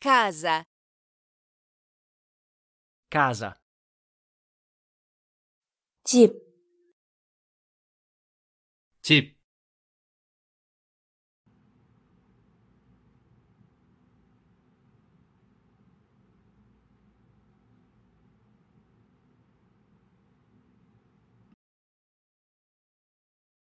casa. Casa. Tipo tipo